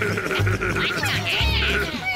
I'm not dead!